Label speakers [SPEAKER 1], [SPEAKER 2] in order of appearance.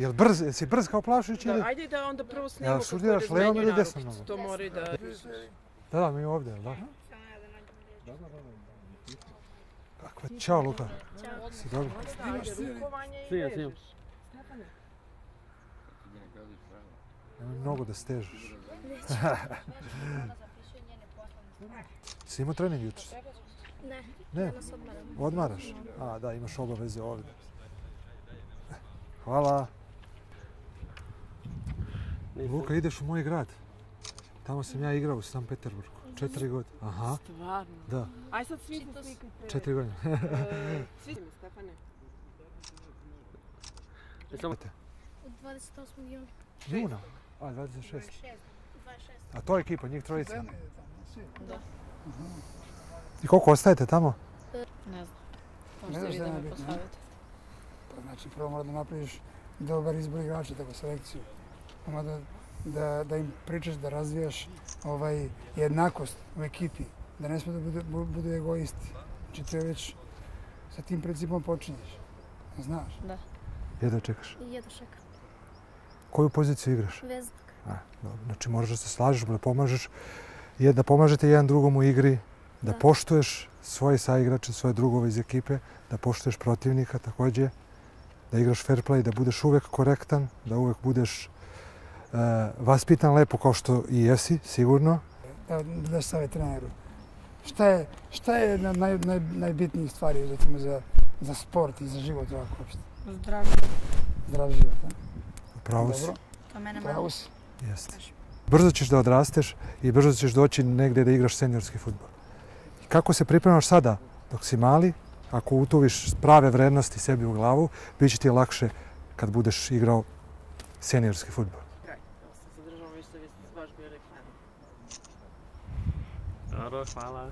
[SPEAKER 1] Jel brz, jesi brz kao Plavšić ili?
[SPEAKER 2] Da, ajde da onda prvo snimamo
[SPEAKER 1] Jel
[SPEAKER 2] kako
[SPEAKER 1] šutiraš
[SPEAKER 2] da
[SPEAKER 1] levom
[SPEAKER 2] izmenjuju
[SPEAKER 1] ili desnom nogom?
[SPEAKER 2] To mora da...
[SPEAKER 1] Da, da, mi ovdje, da. Kakva, čao Luka. Si dobro?
[SPEAKER 2] Ajde, rukovanje i
[SPEAKER 3] Snimam, snimam.
[SPEAKER 1] Nemoj mnogo da stežeš. Si imao trening jutro?
[SPEAKER 4] Ne,
[SPEAKER 1] Ne,
[SPEAKER 4] odmaram.
[SPEAKER 1] odmaraš? A, da, imaš obaveze ovdje. Hvala. Luka, ideš u moj grad. Tamo sam ja igrao u San Peterburgu. Četiri godine. Aha,
[SPEAKER 2] Stvarno.
[SPEAKER 1] da,
[SPEAKER 2] Aj sad svi se slikajte.
[SPEAKER 1] četiri godine.
[SPEAKER 2] E, Svi se Stefane.
[SPEAKER 3] E, samo
[SPEAKER 4] U 28. juna.
[SPEAKER 1] Juna? A, 26.
[SPEAKER 4] 26.
[SPEAKER 1] A to je ekipa, njih trojica.
[SPEAKER 2] Da.
[SPEAKER 1] I koliko ostajete tamo?
[SPEAKER 5] Ne znam.
[SPEAKER 6] Ne
[SPEAKER 5] Možete
[SPEAKER 6] znaš
[SPEAKER 5] vi da me.
[SPEAKER 6] Pa znači prvo mora da napraviš dobar izbor igrača, tako selekciju. Ima da, da, da im pričaš da razvijaš ovaj jednakost u ekipi, da ne sme da budu, bu- budu egoisti. Znači to je već sa tim principom počinješ. Znaš?
[SPEAKER 5] Da.
[SPEAKER 1] Jedva čekaš.
[SPEAKER 4] Jedno čeka.
[SPEAKER 1] Koju poziciju igraš?
[SPEAKER 4] Veznik.
[SPEAKER 1] A, dobro. Znači moraš da se slažeš, da pomažeš, je da pomažete jedan drugom u igri, da
[SPEAKER 4] Da.
[SPEAKER 1] poštuješ svoje saigrače, svoje drugove iz ekipe, da poštuješ protivnika takođe, da igraš fair play, da budeš uvek korektan, da uvek budeš uh, vaspitan lepo kao što i jesi, sigurno.
[SPEAKER 6] Da, da daš savjet treneru. Šta je, šta je naj, naj, najbitnijih stvari recimo, za, za sport i za život ovako uopšte?
[SPEAKER 5] Zdravlje.
[SPEAKER 6] Zdrav život, a?
[SPEAKER 1] Pravo si.
[SPEAKER 5] To mene
[SPEAKER 6] pravo
[SPEAKER 5] malo.
[SPEAKER 6] si.
[SPEAKER 1] Jeste. Brzo ćeš da odrasteš i brzo ćeš doći negdje da igraš seniorski futbol. I kako se pripremaš sada dok si mali, ako utoviš prave vrednosti sebi u glavu, bit će ti lakše kad budeš igrao seniorski futbol.
[SPEAKER 3] Bye
[SPEAKER 1] bye,